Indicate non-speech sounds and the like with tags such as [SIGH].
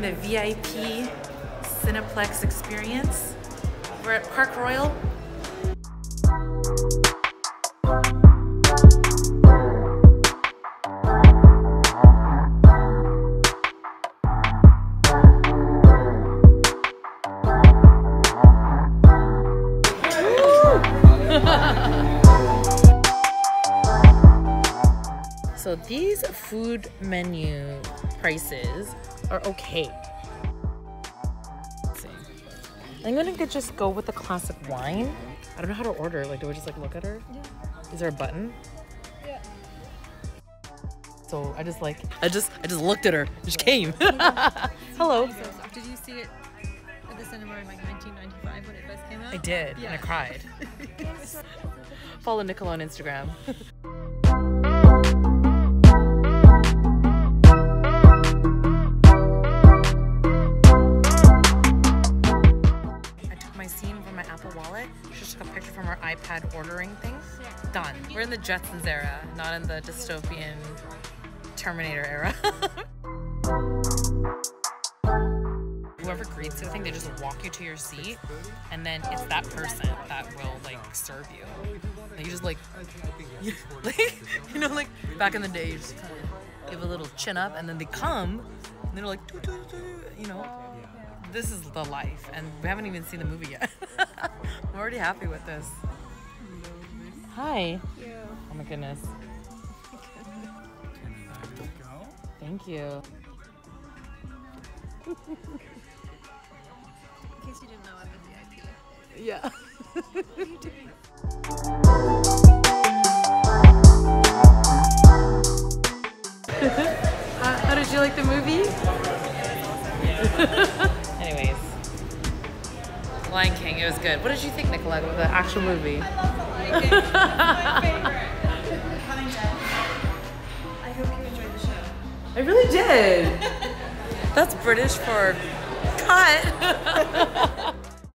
doing the VIP Cineplex experience. We're at Park Royal. So these food menu prices are okay. Let's see. I'm gonna get, just go with the classic wine. I don't know how to order. Like, do I just like look at her? Yeah. Is there a button? Yeah. So I just like I just I just looked at her. She came. [LAUGHS] Hello. So, so, did you see it at the cinema in like 1995 when it first came out? I did, and I cried. [LAUGHS] Follow Nicola on Instagram. [LAUGHS] Wallet. She just took a picture from her iPad ordering thing. Done. We're in the Jetsons era, not in the dystopian Terminator era. [LAUGHS] Whoever greets you, they just walk you to your seat, and then it's that person that will like serve you. Like you just like, you, [LAUGHS] like you know, like back in the day, you just kind of give a little chin up, and then they come, and they're like, "Doo, doo, doo," you know. This is the life, and we haven't even seen the movie yet. [LAUGHS] I'm already happy with this. Hi. Yeah. Oh my goodness. Thank you. In case you didn't know, I'm a VIP. Yeah. What are you doing? How, how did you like the movie? [LAUGHS] Lion King, it was good. What did you think, Nicola, of the actual movie? I love The Lion King. It's my [LAUGHS] favorite. I hope you enjoyed the show. I really did. [LAUGHS] That's British for cut. [LAUGHS]